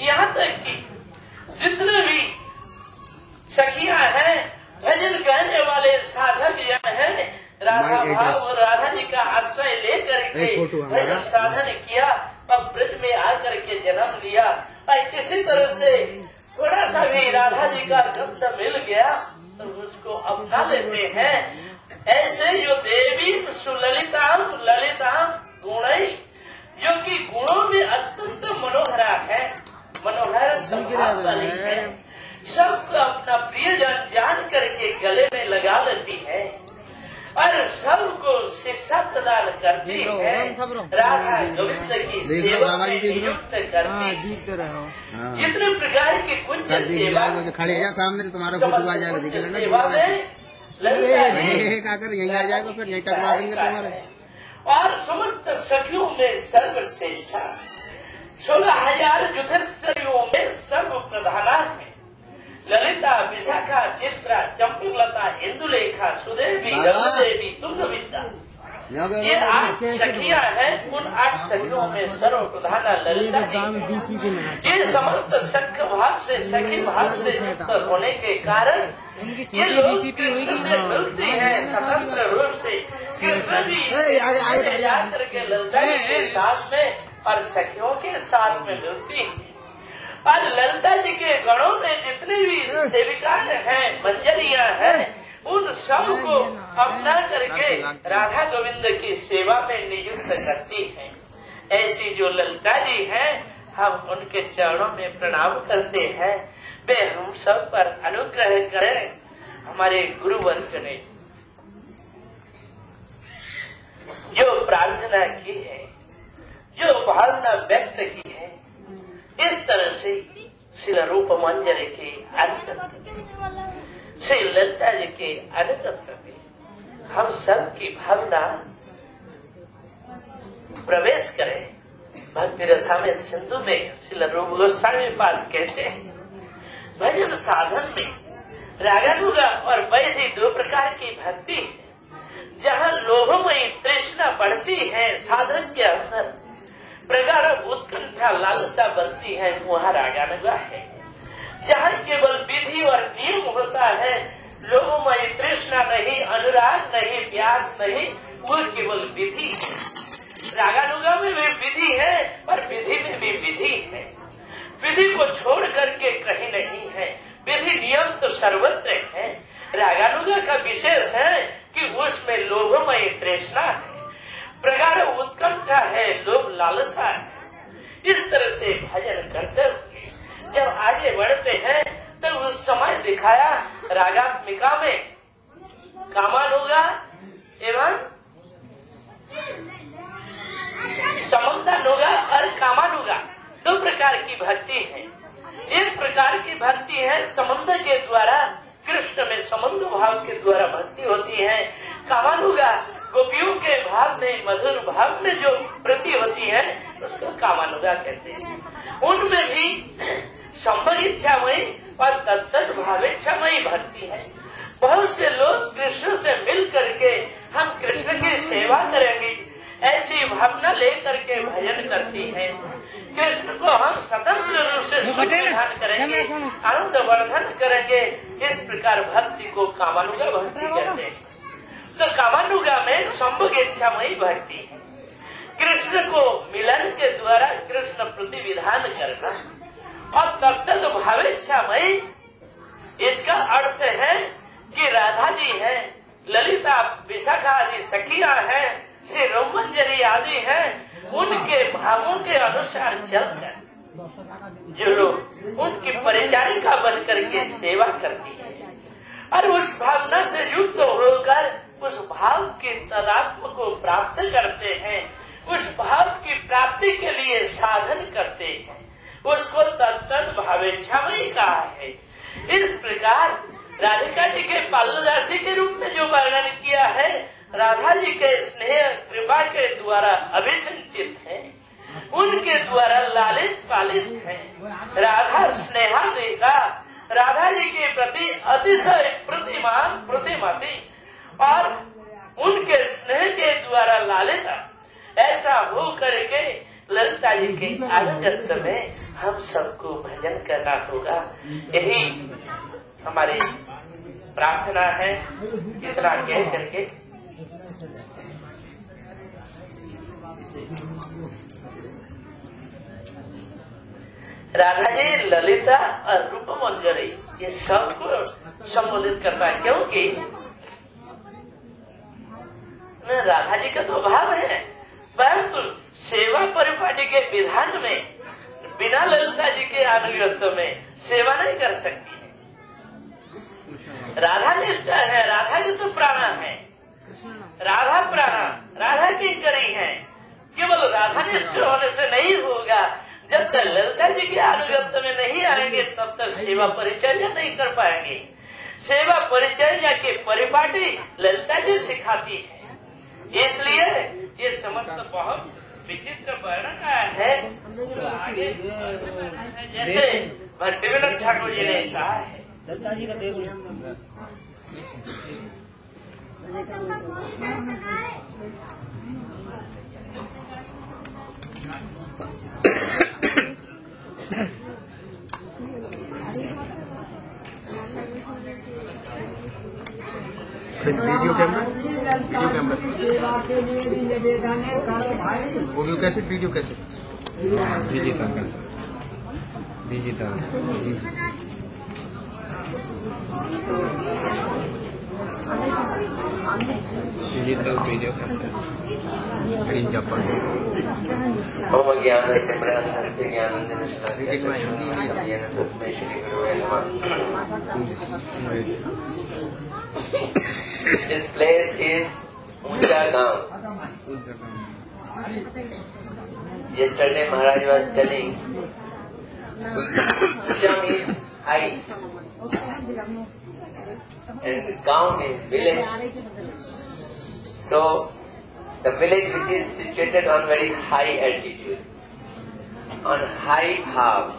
यहाँ तक कि जितने भी सखिया हैं भजन कहने वाले साधक जन हैं राधा भाव और राधा जी का आश्रय लेकर के भजन साधन किया और ब्रज में आकर के जन्म लिया। और किसी तरह से थोड़ा सा भी राधा जी का गंध मिल गया तो उसको अपना लेते हैं। ऐसे जो देवी सुललिताम ललिताम गुण जो कि गुणों में अत्यंत मनोहरा है मनोहर वाली है सबको अपना प्रियजन जान करके गले में लगा लेती है और सबको शिक्षा प्रदान करती है। राधा गोविंद की सेवा में जी। नियुक्त करती है तो हो। हाँ। जितने प्रकार के कुछ सेवा खड़े हैं सामने तो तुम्हारा फ़ोटो आ जाएगा देख लेना सेवा में ललिता जी आकर यहीं आ जाएगा फिर यहीं टकरा देंगे तुम्हारे। और समस्त सखियों में सर्वश्रेष्ठ। सोलह हज़ार जुधेश्वरियों में सर्व प्रधाना है ललिता विशाखा चित्रा चंपकलता इंदुलेखा सुदेवी बाबा। रघुदेवी तुंग विद्या ये आठ सखियाँ हैं उन आठ सखियों में सर्व प्रधाना ललिता जी है। ये समस्त सख्य भाव से सखी भाव से युक्त होने के कारण ये लोग कृष्ण से मिलते हैं स्वतंत्र रूप से कृष्ण भी ए, आगे, आगे बढ़ जा। जाकर के ललिता के साथ में और सखियों के साथ में मिलती है और ललिता जी के गणों में जितनी भी सेविकाएँ हैं, मंजरियाँ हैं, उन सबको अपना करके राधा गोविंद की सेवा में नियुक्त करती हैं। ऐसी जो ललिता जी हैं, हम उनके चरणों में प्रणाम करते हैं। वे हम सब पर अनुग्रह करें, हमारे गुरुवर्ग ने। जो प्रार्थना की है, जो भावना व्यक्त की है तरह से श्री रूप मंजर के अनुतत्व श्री ललिता जी के अनुतत्व में हम सब की भावना प्रवेश करें। भक्ति रसामे सिंधु में श्री रूप गोस्वामी पाद कहते हैं। भजन साधन में रागानुगा और वैधि दो प्रकार की भक्ति है जहाँ लोभमयी तृष्णा बढ़ती है, साधन के अंदर प्रगाढ़ उत्कंठा लालसा बनती है। वहाँ रागानुगा है जहाँ केवल विधि और नियम होता है लोभमयी तृष्णा नहीं अनुराग नहीं प्यास नहीं वो केवल विधि है, रागानुगा में भी विधि है और विधि में भी विधि है विधि को छोड़ करके कहीं नहीं है। विधि नियम तो सर्वत्र है। रागानुगा का विशेष है कि उसमें लोभमय तृष्णा है। प्रगाढ़ उत्कंठा है लोग लालसा है। इस तरह से भजन करते जब आगे बढ़ते हैं, तब तो उस समय दिखाया रागात्मिका में। कामानुगा एवं समंदानुगा और कामानुगा दो प्रकार की भक्ति है। एक प्रकार की भक्ति है, समुद्र के द्वारा, कृष्ण में समुद्र भाव के द्वारा भक्ति होती है। कामानुगा गोपियों के भाव में मधुर भाव में जो प्रति होती है उसको कामानुगा कहते हैं। उनमें भी संभव इच्छामयी और तत्त भावेच्छामयी भक्ति है। बहुत से लोग कृष्ण से मिल करके हम कृष्ण की सेवा करेंगे ऐसी भावना लेकर के भजन करती है। कृष्ण को हम स्वतंत्र रूप से विधान करेंगे आनंद वर्धन करेंगे इस प्रकार भक्ति को कामानुगा भक्ति कहते हैं। तो कामानुगा में संभोग इच्छामयी भक्ति है। कृष्ण को मिलन के द्वारा कृष्ण प्रति विधान करना और तब तक भावेच्छामयी इसका अर्थ है कि राधा जी है, ललिता विशाखा आदि सखिया है, श्री रोमंजरी आदि है, उनके भावों के अनुसार चलकर जो लोग उनकी परिचारिका बनकर के सेवा करती है। और उस भावना से युक्त होकर उस भाव के तदात्म को प्राप्त करते हैं। उस भाव की प्राप्ति के लिए साधन करते हैं। उसको तत्त भावेच्छामयी कहा है। इस प्रकार राधिका जी के पालू राशि के रूप में जो वर्णन किया है, राधा जी के स्नेह कृपा के द्वारा अभिसंचित है। उनके द्वारा लालित पालित है। राधा स्नेहा देगा राधा जी के प्रति अतिशय प्रतिमान, प्रतिमति और उनके स्नेह के द्वारा लालित ऐसा हो करके ललिता जी के अनुगत में हम सबको भजन करना होगा। यही हमारी प्रार्थना है। इतना कह करके। राधा जी, ललिता और रूप मंजरी ये सबको संबोधित करता है। क्योंकि न राधा जी का तो अभाव है। परंतु सेवा परिपाटी के विधान में, बिना ललिता जी के अनुगत्व में सेवा नहीं कर सकती राधा निष्ठा है, राधा की तो प्राणा है। राधा प्राणा राधा की करी है। केवल राधा निष्ठ होने से नहीं होगा। जब तक ललिता जी के अनुगत्य में नहीं आएँगे, तब तक सेवा परिचर्या नहीं कर पाएँगे। सेवा परिचर्या की परिपाटी ललिता जी सिखाती है। इसलिए ये समस्त बहुत विचित्र वर्णन है। तो आगे जैसे भट्टिविनोद ठाकुर जी ने कहा है। का वीडियो कैमरा सेवा के लिए भी निवेदन है। करो भाई audio cassette video cassette digital cassette digital digital video cassette Japan ओम ज्ञान this place is Unjagam. Yesterday Maharaj was telling, is I, and Gaon is village. So, the village which is situated on very high altitude, on high half,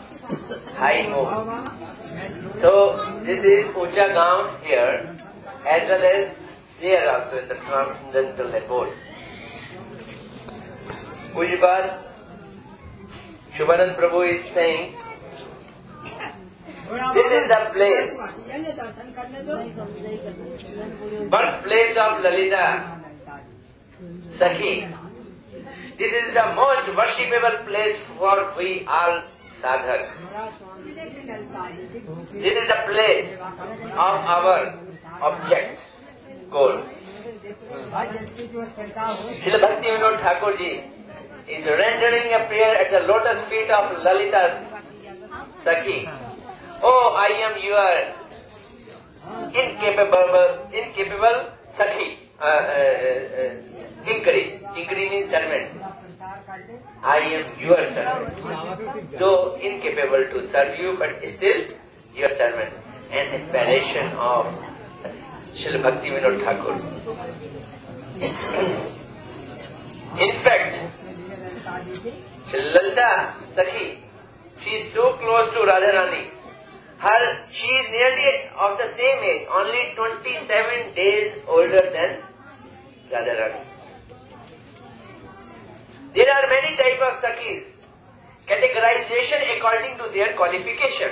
high move. So, this is Ucha Gaon here. As well as there also in the transcendental abode. Ujjbal Shubhanand Prabhu is saying, this is the place, birthplace of Lalita Sakhi. This is the most worshipable place for we all sadhak. This is the place of our object, goal. हो Srila Bhakti Vinod Thakur ji is rendering a prayer at the lotus feet of Lalita Sakhi. Oh, I am your incapable, incapable Sakhi. Uh, uh, uh, Kinkari. Kinkari means servant. I am your servant, though incapable to serve you, but still your servant. An inspiration of Srila Bhakti Vinod Thakur. In fact, Lalita Sakhi, she is so close to Radharani. Her, she is nearly of the same age, only 27 days older than Radharani. There are many types of Sakhis, categorization according to their qualification.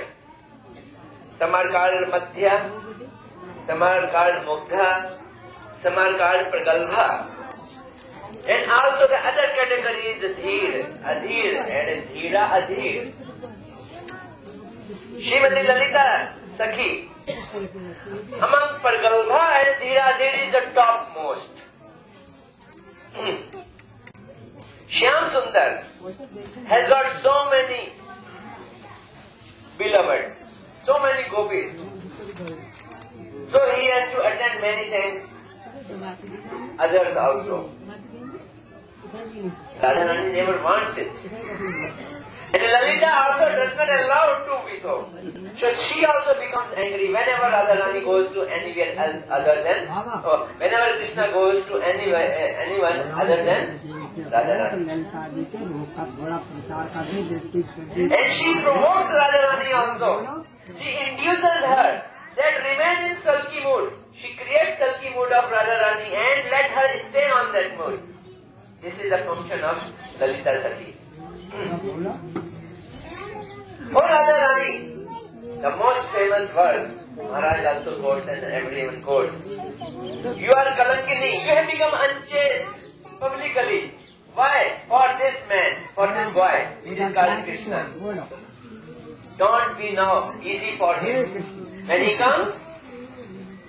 Some are called Madhya, some are called Mugdha, some are called Pragalbha. And also the other category is Dheer, Adhir and Dheera Adhir. Srimati Lalita Sakhi. Among Pragalbha and Dheera Adhir is the topmost. Shyam Sundar has got so many beloved, so many gopis. So he has to attend many times others also. Radharani never wants it. And Lalita also does not allow to be so. So she also becomes angry whenever Radharani goes to anywhere else other than, or whenever Krishna goes to anywhere, uh, anyone other than Radharani. And she promotes Radharani also. She induces her that remain in sulky mood. She creates sulky mood of Radharani and let her stay on that mood. This is the function of Lalita Sati. बोलो the most famous verse, Maharaj also quotes and everyone quotes. You are Kalankini, you have become unchaste publicly. Why? For this man, for this boy, this is called Krishna. Don't be now easy for him. When he comes,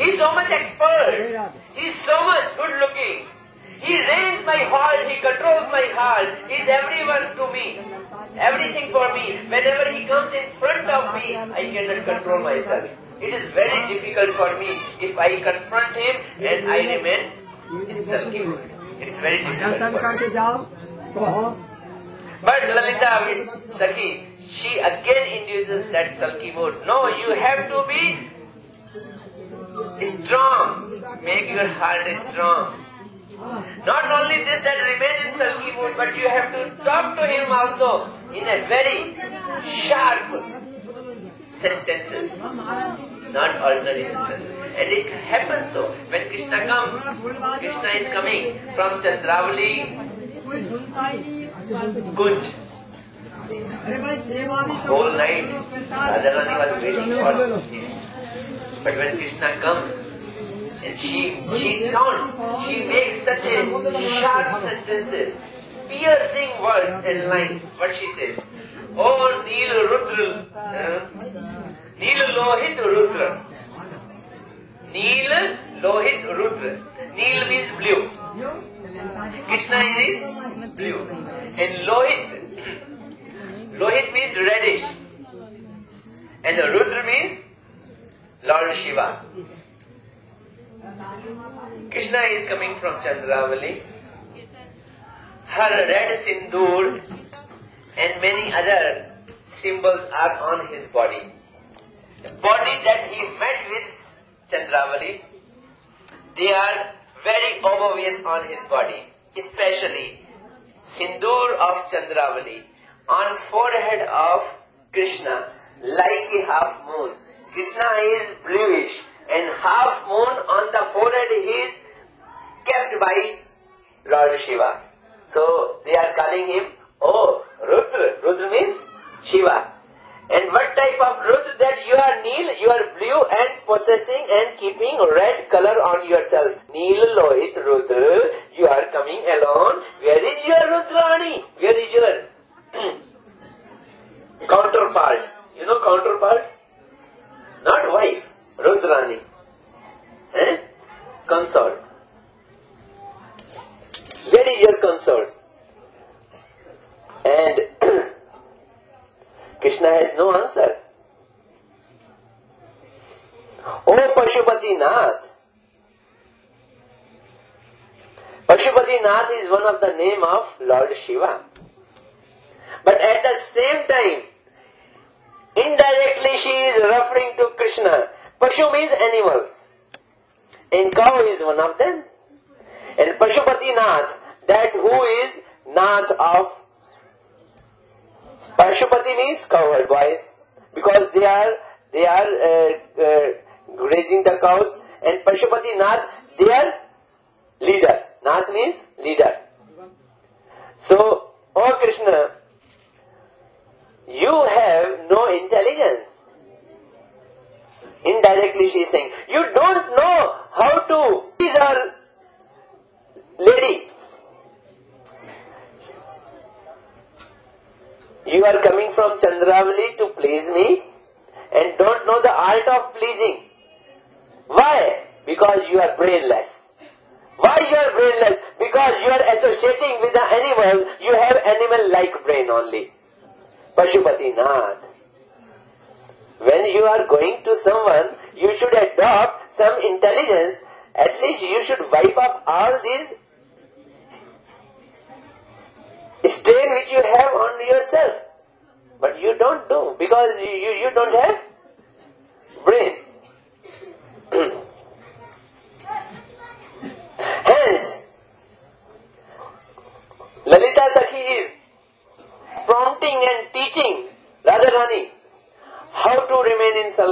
He's so much expert. He's so much good looking. He reigns my heart. He controls my heart. He's everyone to me. Everything for me. Whenever he comes in front of me, I cannot control myself. It is very difficult for me if I confront him and I remain sulking. It's very difficult. But Lalita Sakhi, she again induces that sulky mood. No, you have to be be strong. Make your heart strong. Not only this that remain in sulky mood, but you have to talk to him also in a very sharp sentences, not ordinary sentences. And it happens so. When Krishna comes, Krishna is coming from Chandravali Kunj. Whole night, Radharani was waiting for him. But when Krishna comes, and she she sounds, she makes such a sharp sentences, piercing words and lines. What she says? Oh Neel Rudra, uh, Neel Lohit Rudra. Neel Lohit Rudra. Neel means blue. Krishna is blue. And Lohit, Lohit means reddish. And Rudra means Lord Shiva. Krishna is coming from Chandravali. Her red sindoor and many other symbols are on his body. The body that he met with Chandravali, they are very obvious on his body, especially sindoor of Chandravali on forehead of Krishna like a half moon. Krishna is bluish and half moon on the forehead is kept by Lord Shiva. So they are calling him, oh, Rudra. Rudra means Shiva. And what type of Rudra that you are Neel, you are blue and possessing and keeping red color on yourself. Neel Lohit Rudra, you are coming alone. Where is your Rudrani? Where is your counterpart? You know counterpart? Wife, Rudrani. Eh? Consort. Is your consort? And Krishna has no answer. Oh Pashupati Nath. Pashupati Nath is one of the name of Lord Shiva. But at the same time, indirectly she is referring to Krishna. Pashu means animals. And cow is one of them. And Pashupati Nath, that who is Nath of Pashupati means cowherd boys because they are they are uh, uh, grazing the cows and Pashupati Nath they are leader. Nath means leader. So, oh Krishna, you have no intelligence. Indirectly she is saying, you don't know how to please our lady. You are coming from Chandravali to please me and don't know the art of pleasing. Why? Because you are brainless. Why you are brainless? Because you are associating with the animals, you have animal-like brain only. Pashupati Nath. When you are going to someone, you should adopt some intelligence. At least you should wipe off all these stain which you have on yourself. But you don't do because you, you, you don't have brain.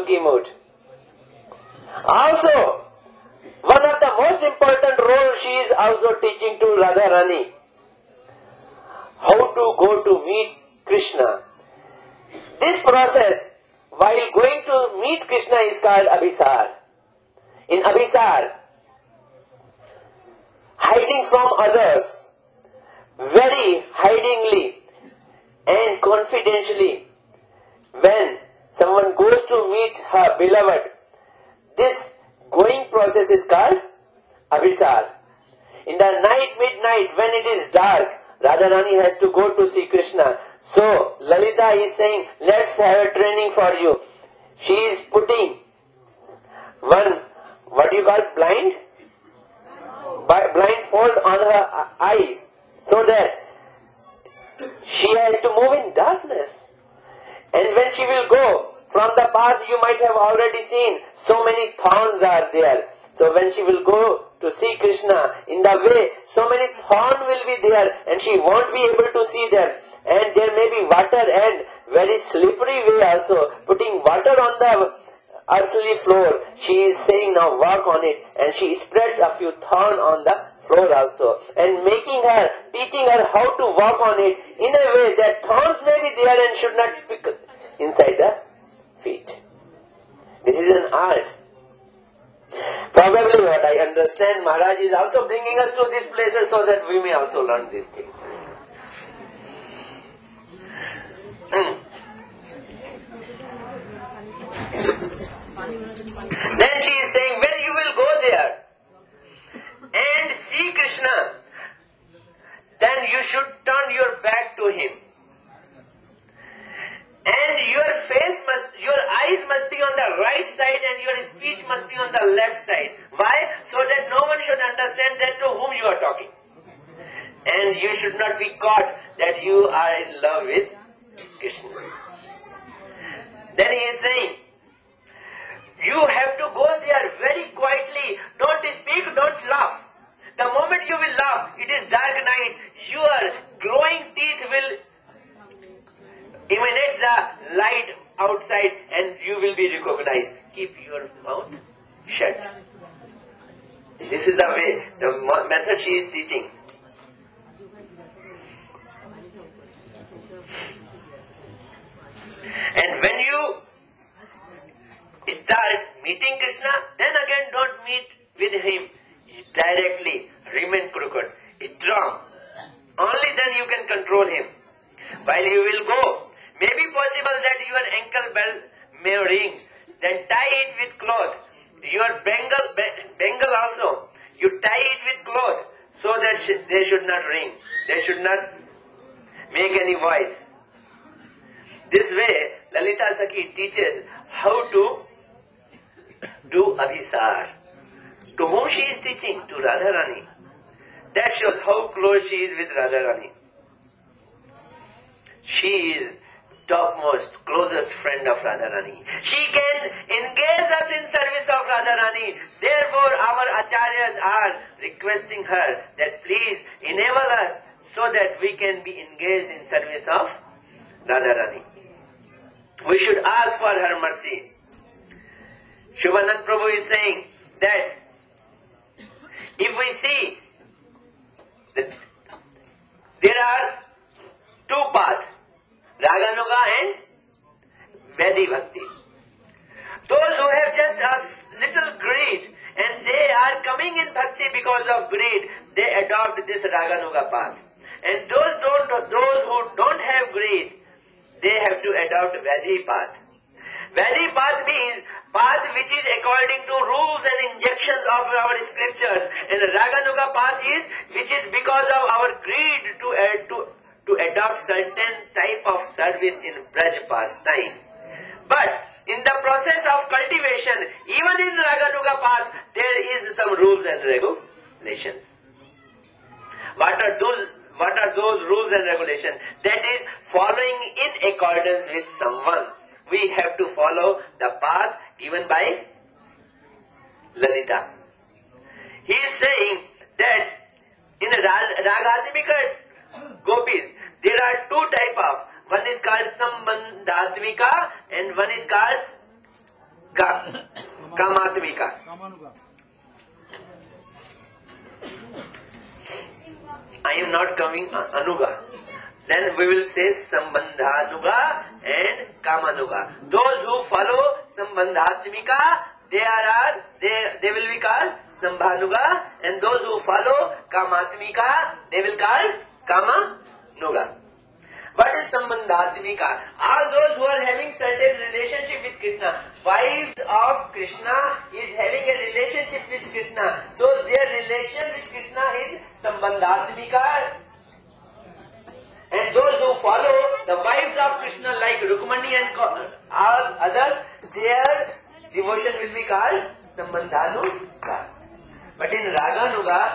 Monkey mood. Also, one of the most important roles she is also teaching to Radharani. How to go to meet Krishna. This process, while going to meet Krishna is called Abhisar. In Abhisar, hiding from others, very hidingly and confidentially, when someone goes to meet her beloved, this going process is called Abhisar. In the night, midnight, when it is dark, Radharani has to go to see Krishna. So, Lalita is saying, let's have a training for you. She is putting one, what you call blind? Blindfold on her eyes so that she has to move in darkness. And when she will go from the path, you might have already seen so many thorns are there. So when she will go to see Krishna, in the way, so many thorns will be there and she won't be able to see them. And there may be water and very slippery way also. Putting water on the earthly floor, she is saying now walk on it and she spreads a few thorns on the floor also and making her, teaching her how to walk on it in a way that thorns may be there and should not pick inside the feet. This is an art. Probably what I understand, Maharaj is also bringing us to these places so that we may also learn this thing. then she is saying, when you will go there and see Krishna, then you should turn your back to him. And your face must, your eyes must be on the right side and your speech must be on the left side. Why? So that no one should understand that to whom you are talking. And you should not be caught that you are in love with Krishna. Then he is saying, you have to go there very quietly. Don't speak, don't laugh. The moment you will laugh, it is dark night. Your glowing teeth will emanate the light outside and you will be recognized. Keep your mouth shut. This is the way, the method she is teaching. And when you start meeting Krishna, then again don't meet with him directly. Remain crooked, strong. Only then you can control him. While you will go, may be possible that your ankle bell may ring. Then tie it with cloth. Your bangle, bangle also, you tie it with cloth so that they should not ring. They should not make any voice. This way, Lalita Sakhi teaches how to do Abhisar. To whom she is teaching? To Radharani. That shows how close she is with Radharani. She is topmost, closest friend of Radharani. She can engage us in service of Radharani. Therefore, our acharyas are requesting her that please enable us so that we can be engaged in service of Radharani. We should ask for her mercy. Shubhanand Prabhu is saying that if we see that there are two paths, Raganuga and Vaidhi Bhakti. Those who have just a little greed and they are coming in Bhakti because of greed, they adopt this Raganuga path. And those, don't, those who don't have greed, they have to adopt Vaidhi path. Vaidhi path means path which is according to rules and injunctions of our scriptures. And Raganuga path is which is because of our greed to, uh, to, to adopt certain type of service in Braj pastime. But in the process of cultivation, even in Raganuga path, there is some rules and regulations. What are those? What are those rules and regulations? That is following in accordance with someone. We have to follow the path given by Lalita. He is saying that in Rag- Ragatmika gopis, there are two type of. One is called Sambandhatmika and one is called Ka- Kamatmika. I am not coming Anuga. Then we will say Sambandhanuga and Kamanuga. Those who follow Sambandhatmika, they are they they will be called Sambhanuga, and those who follow Kamatmika, they will call Kamanuga. What is Sambandhatmika? All those who are having certain relationship with Krishna, wives of Krishna is having a relationship with Krishna. So their relation with Krishna is Sambandhatmika. And those who follow the wives of Krishna like Rukmani and all others, their devotion will be called Sambandhanuga. But in Raganuga,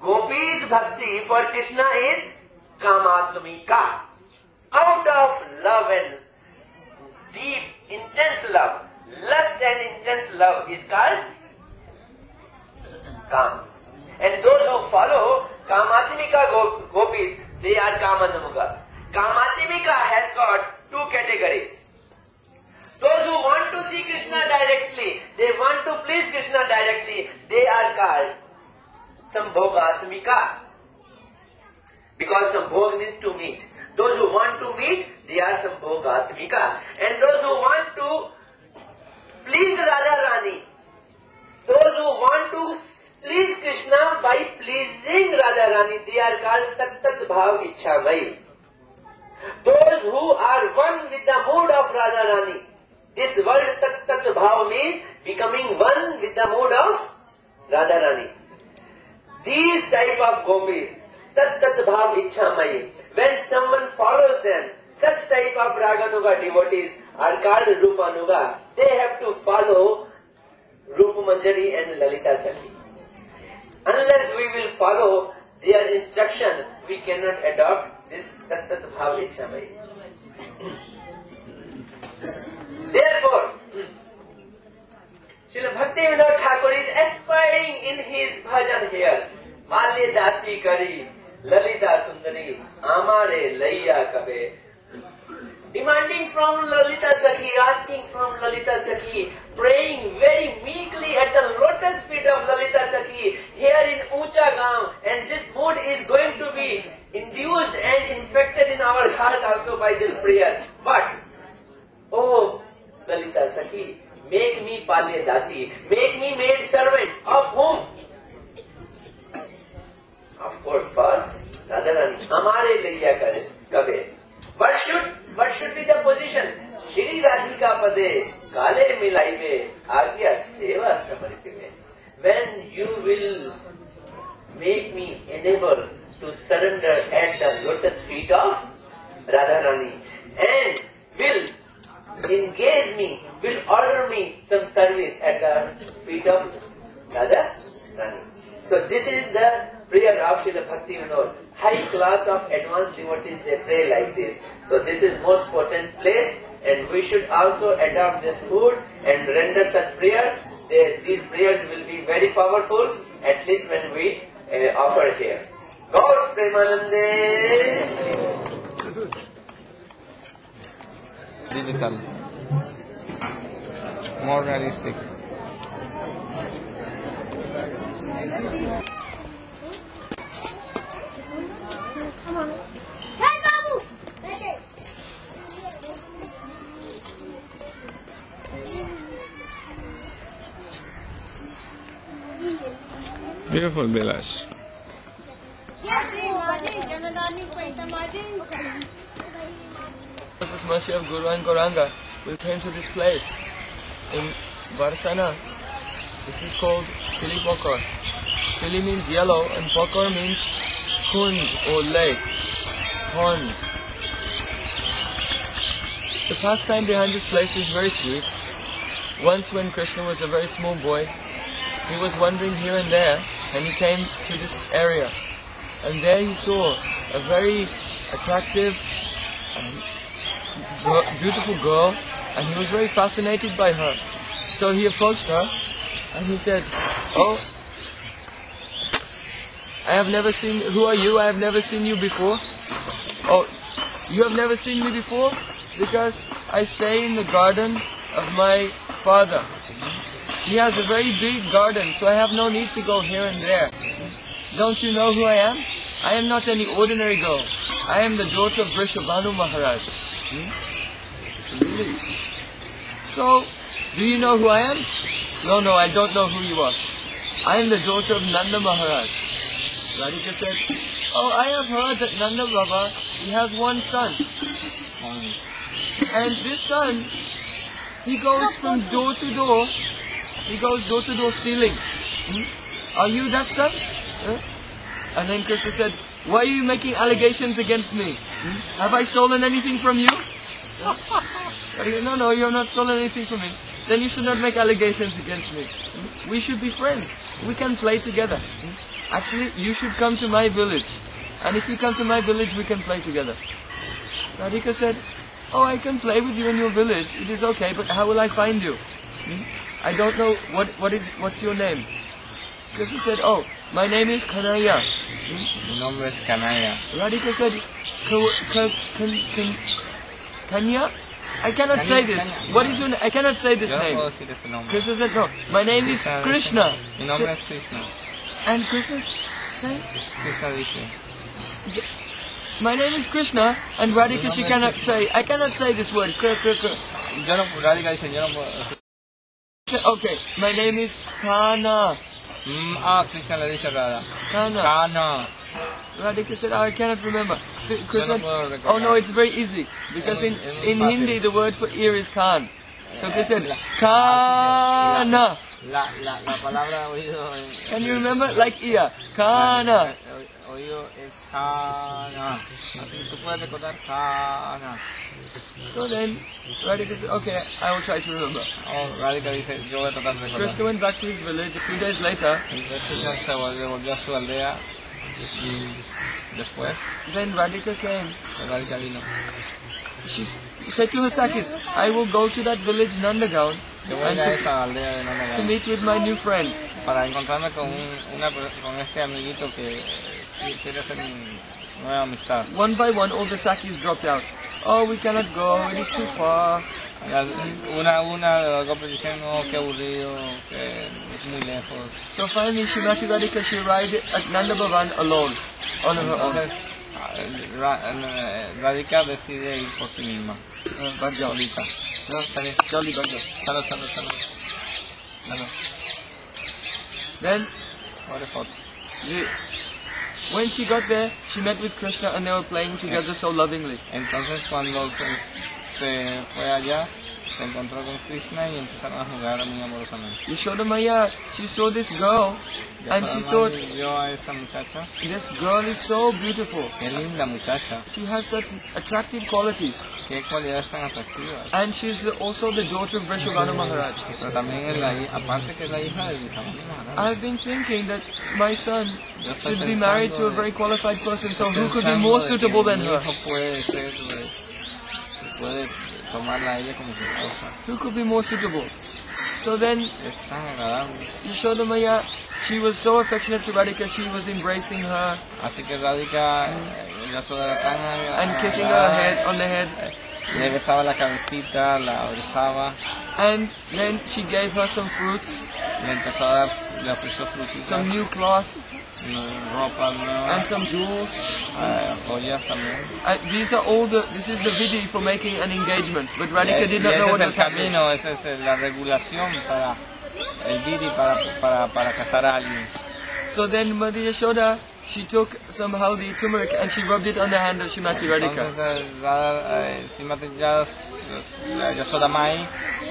Gopi's bhakti for Krishna is Kamatmika. Out of love and deep, intense love, lust and intense love is called Kam. And those who follow Kamatmika go- Gopis, they are Kama Kamanamuga. Kamatmika has got two categories. Those who want to see Krishna directly, they want to please Krishna directly, they are called Sambhogatmika. Because Sambhog means to meet. Those who want to meet, they are Sambhogatmika. And those who want to please Radha Rani, those who want to please Krishna by pleasing Radha Rani, they are called Tat Tat Bhav Ichamai. Those who are one with the mood of Radha Rani, this word Tat Tat Bhav means becoming one with the mood of Radha Rani. These type of gopis, tat tat bhav ichamai, when someone follows them, such type of raganuga devotees are called rupanuga. They have to follow Rupa Manjari and Lalita Sakhi. Unless we will follow their instruction, we cannot adopt this tat tat bhav ichamai. Therefore, Srila Bhakti Vinod Thakur is aspiring in his bhajan here. Malya dasi kari, lalita sundari, amare laiya kabe. Demanding from Lalita Sakhi, asking from Lalita Sakhi, praying very meekly at the lotus feet of Lalita Sakhi, here in Ucha Gaon, and this mood is going induced and infected in our heart also by this prayer. But, oh, Lalita Sakhi, make me Palya Dasi, make me maid servant of whom? Of course, for Radharani. Hamare laiya kare, kabe. What should, what should be the position? Shri Radhika Pade, Kale Milaive, most potent place and we should also adopt this food and render such prayers. These prayers will be very powerful at least when we uh, offer here. God Premanande. Digital. More realistic. Beautiful Bilash. This mercy of Guru and Gauranga, we came to this place in Varsana. This is called Pili Pokhar. Pili means yellow and Pokhar means kund or lake, pond. The pastime behind this place is very sweet. Once when Krishna was a very small boy, he was wandering here and there and he came to this area. And there he saw a very attractive um, and beautiful girl and he was very fascinated by her. So he approached her and he said, Oh, I have never seen, who are you? I have never seen you before. Oh, you have never seen me before? Because I stay in the garden of my father. He has a very big garden, so I have no need to go here and there. Don't you know who I am? I am not any ordinary girl. I am the daughter of Vrishabhanu Maharaj. Hmm? So, do you know who I am? No, no, I don't know who you are. I am the daughter of Nanda Maharaj. Radhika said, Oh, I have heard that Nanda Baba, he has one son. And this son, he goes from door to door, he goes door to door stealing. Hmm? Are you that son? Huh? And then Krishna said, Why are you making allegations against me? Hmm? Have I stolen anything from you? No, no, you have not stolen anything from me. Then you should not make allegations against me. Hmm? We should be friends. We can play together. Hmm? Actually, you should come to my village. And if you come to my village, we can play together. Radhika said, Oh, I can play with you in your village. It is okay, but how will I find you? Hmm? I don't know what what is what's your name. Krishna said, Oh, my name is Kanaya. Mi nombre es Kanaya. Radhika said, "Ka- ka- kan- kan- Kanya? I cannot say this. What is your name? I cannot say this Yo name. Krishna said, No, my name is Krishna. Mi nombre es Krishna. And Krishna said, Krishna dice. My name is Krishna. And Radhika, she cannot say, I cannot say this word. Radhika dice, yo no puedo decir. She said, Okay, my name is Kana. Mm, ah, Krishna dice Radha. Kana. Kana. Radhika said, I cannot remember. So Krishna, Yo no puedo recordar. oh no, it's very easy. Because in, in. Hindi, the word for ear is Khan. So Krishna Kana. La, la, la palabra oído Can you remember? Like ear. Kana. Oído es. Así tú puedes recordar Kana. So then, Radhika said, okay, I will try to remember. Oh, Radhika dice, yo voy a tratar de recordar. Krishna went back to his village a few days later. Entonces Krishna se volvió, a su aldea y después Then Radhika came. Radhika vino. She said to her Sakhis, I will go to that village Nandagaon and to, esa aldea de to meet with my new friend. para encontrarme con, un, una, con este amiguito que quiere hacer una nueva amistad. One by one, all the Sakhis dropped out. Oh, we cannot go, it is too far. Una a una de los golpes qué aburrido, que es muy lejos. So finally, Shrimati Radhika, she arrived at Nanda Bhavan alone, on her own. Entonces, eh, Radhika decide ir por sí misma. Uh, Bhagya. Solita. No, está bien. Jolly. Salud. Then, foto. the- when she got there, she met with Krishna and they were playing together so lovingly. Entonces cuando fue allá, se encontró con Krishna y empezaron a jugar muy amorosamente. Yashoda Maya, she saw this girl and she thought, vio a esa muchacha, this girl is so beautiful. qué linda muchacha, She has such attractive qualities. qué cualidades tan atractivas. And she's also the daughter of Vrishabhanu Maharaj. Pero también es la aparte que es la hija de Maharaj. I've been thinking that my son should be married to a very qualified person, so who could be more suitable than her? puede ser, puede ella como su esposa. Who could be more suitable? So then, Es tan agradable. Yashoda Maya, she was so affectionate to Radhika, she was embracing her Así que Radhika, eh, era tan and kissing her head on the head. Le besaba la cabecita, la abrazaba, And then she gave her some fruits, le empezó a dar, le ofreció frutitas, some new cloth, ropa nueva, and some jewels. eh, joyas también. Uh, these are all the, this is the vidhi for making an engagement. But Radhika did not know what es was happening. camino, esa es la regulación para el Didi para, para, para casar a alguien. So then Mother Yashoda, she took some haldi turmeric and she rubbed it on the hand of Shrimati Radhika. Entonces, eh, Radha, eh, Srimati Yas- la Yasoda Mai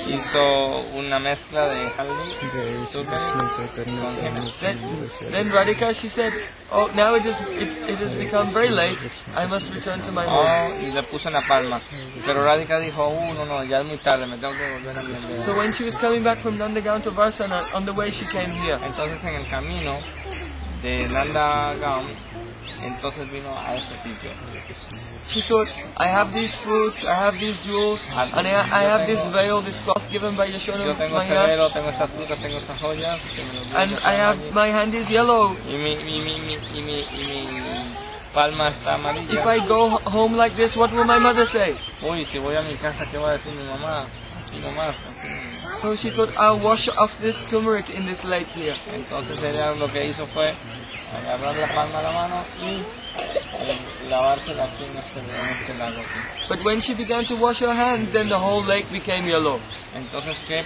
hizo una mezcla de. Then, then Radhika, she said, oh, now it, is, it, it has become very late. I must return to my home. Oh, y le puso palma. Pero Radhika dijo, no, no, ya es muy tarde, me tengo que volver a mi aldea. So when she was coming back from Nandagaon to Varsana, on the way she came here. Entonces en el camino de Nanda Gaon, entonces vino a este sitio. She thought, I have these fruits, I have these jewels, and I, I have this veil, this cloth given by tengo Maya, velo, tengo estas frutas, tengo estas joyas, que me lo dio and I have, my hand is yellow. If I go home like this, what will my mother say? Uy, si voy a mi casa, ¿qué va a decir mi mamá? So she thought, I'll wash off this turmeric in this lake here. Entonces ella lo que hizo fue agarrar la palma de la mano y eh, lavársela aquí en este, en este lago aquí. But when she began to wash her hands, then the whole lake became yellow. Entonces, ¿qué,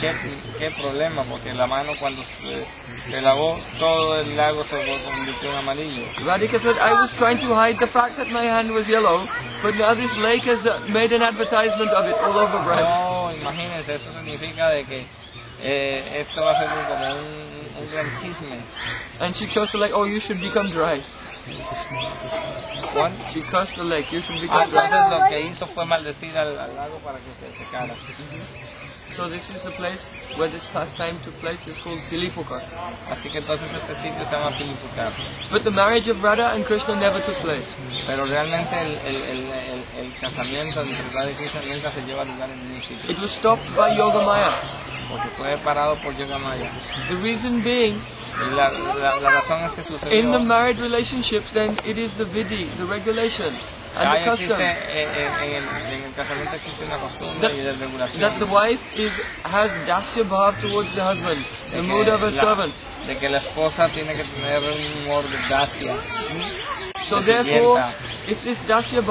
qué, qué problema? Porque la mano cuando se, se lavó, todo el lago se convirtió en amarillo. Radhika said, I was trying to hide the fact that my hand was yellow, but now this lake has made an advertisement of it all over Braj. No, imagínense, eso significa de que eh, esto va a ser como un, un gran chisme. And she cursed the lake, oh, you should become dry. ¿Cuál? She cursed the lake, you should Ah, become dry. entonces lo que hizo fue maldecir al, al lago para que se secara. So this is the place where this pastime took place. It's called Pili Pokhar. Así que entonces este sitio se llama Pili Pokhar. But the marriage of Radha and Krishna never took place. Pero realmente el, el, el, el, el casamiento entre Radha y Krishna nunca se lleva a lugar en ningún sitio. It was stopped by Yogamaya. Porque fue parado por Yogamaya. The reason being, la, la, la razón es que sucedió... in the married relationship, then it is the vidhi, the regulation, and Ahí the existe, custom eh, eh, en, el, en el casamiento existe una costumbre y de regulación. that the wife is has dasya bhav towards the husband, the mood of a servant. de que la esposa tiene que tener un humor de gracia. So therefore, if this dasya